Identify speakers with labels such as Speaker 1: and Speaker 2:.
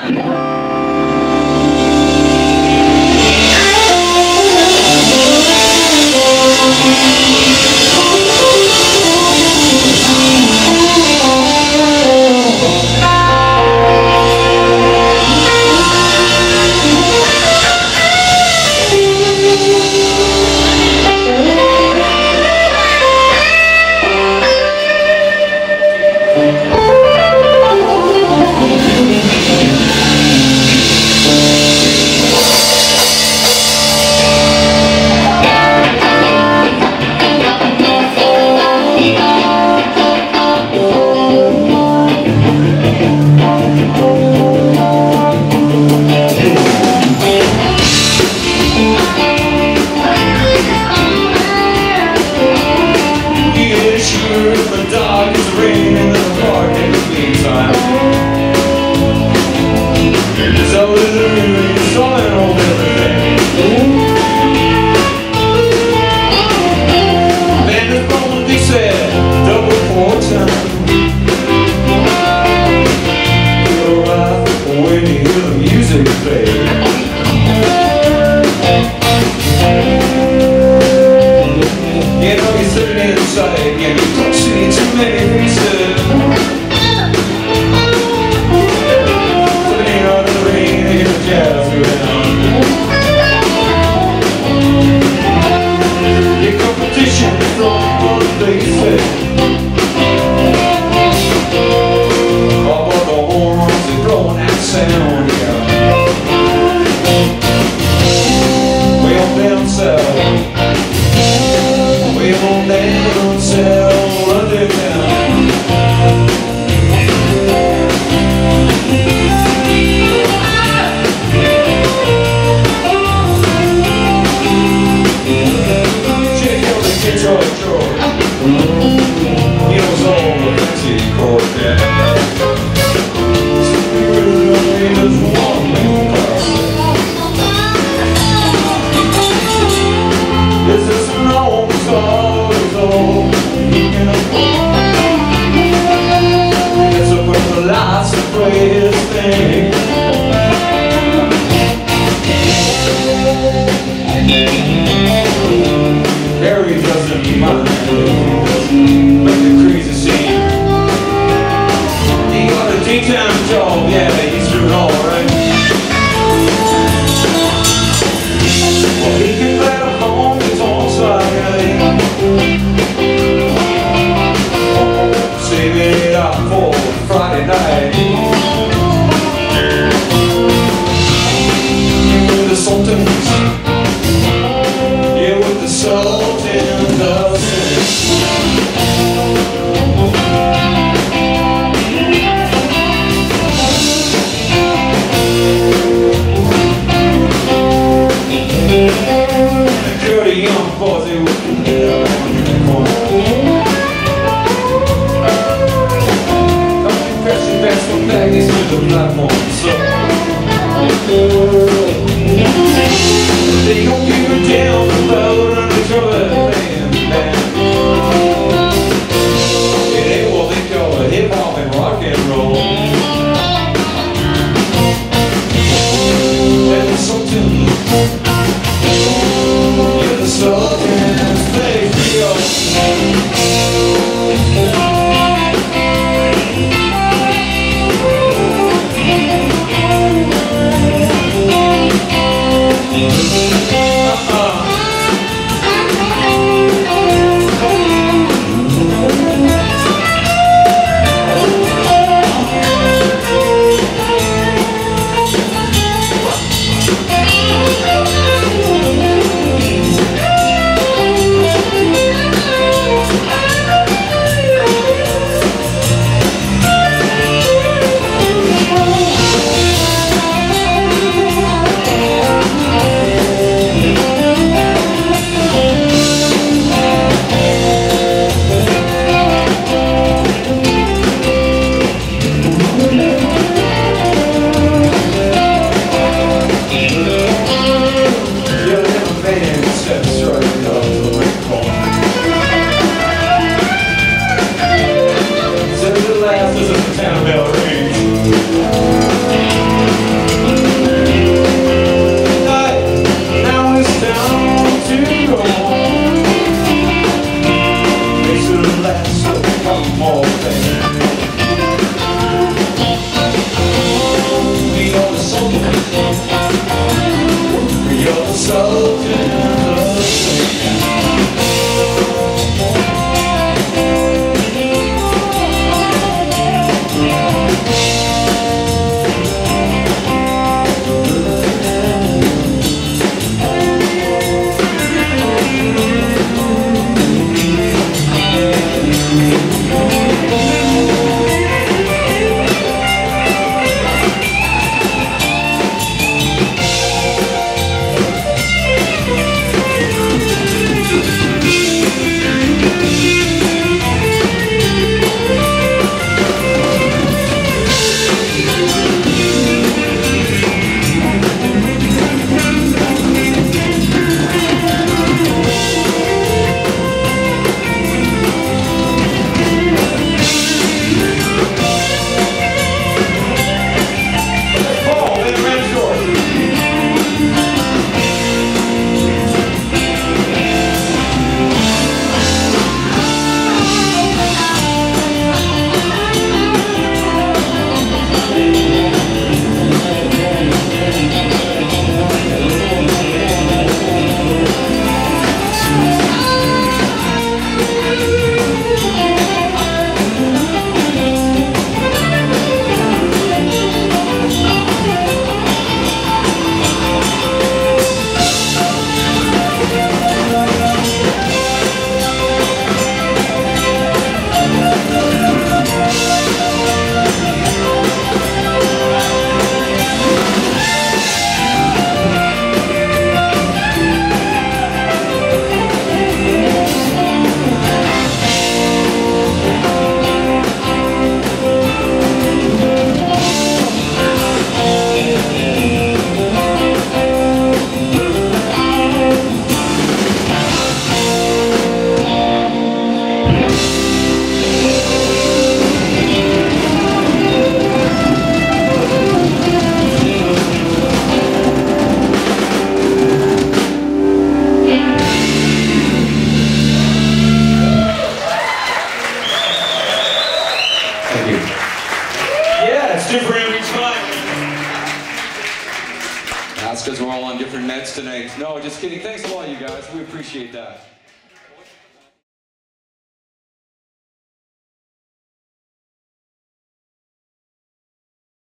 Speaker 1: Yeah. Harry doesn't mind, crazy scene. He got a daytime job, yeah, he's doing alright. Well, he can home, up for Friday night. not more. Because we're all on different meds tonight. No, just kidding. Thanks a lot, you guys. We appreciate that.